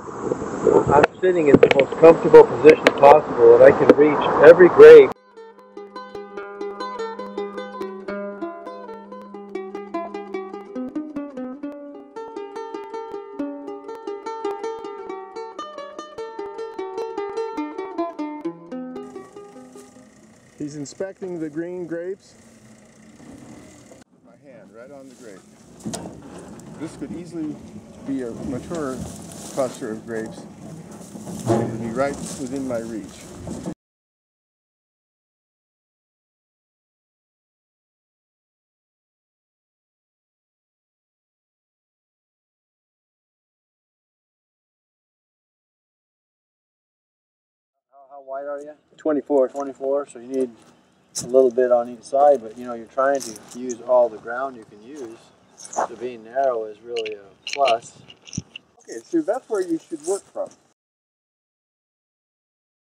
I'm sitting in the most comfortable position possible and I can reach every grape. He's inspecting the green grapes. My hand right on the grape. This could easily be a mature cluster of grapes. It would be right within my reach. How, how wide are you? 24. 24, so you need a little bit on each side, but you know, you're trying to use all the ground you can use. So being narrow is really a plus. Okay, so that's where you should work from.